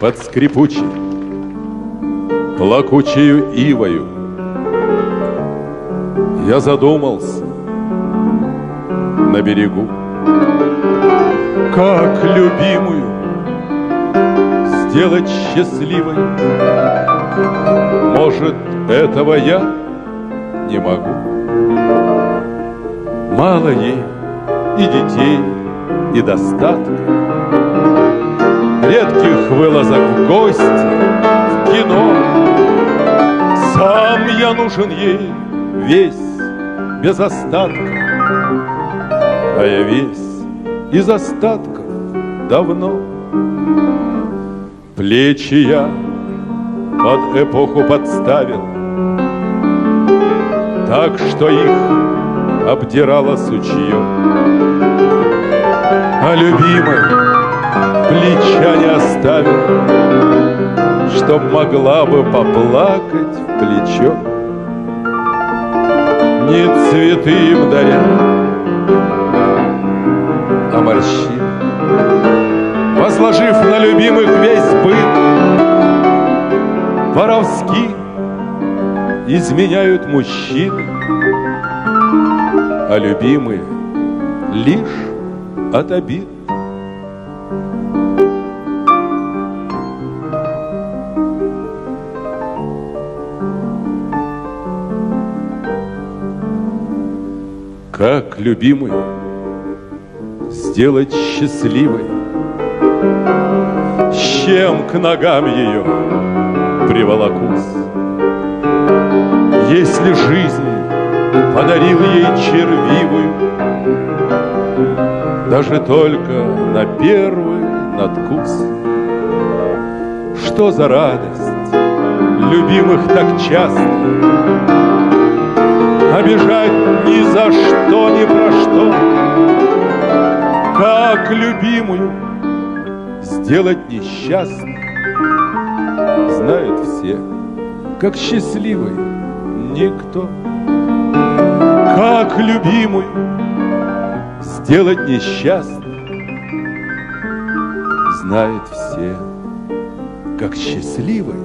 под скрипучей, плакучею ивою. Я задумался на берегу, как любимую сделать счастливой. Может, этого я не могу. Мало ей и детей, и достатка, редких вылазок в гости, в кино. Сам я нужен ей весь, без остатка, а я весь из остатков давно. Плечи я под эпоху подставил, Так что их обдирало сучье. А любимой плеча не оставил, Чтоб могла бы поплакать в плечо. Не цветы им даря, а морщин, Возложив на любимых весь быт, Воровски изменяют мужчины, А любимые лишь от обид. Как любимую сделать счастливой, чем к ногам ее приволокусь. Если жизнь подарил ей червивую, Даже только на первый надкус. Что за радость любимых так часто Обижать ни за Как любимую. Сделать несчастной Знают все, как счастливой никто. Как любимую сделать несчастной Знают все, как счастливой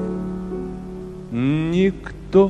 никто.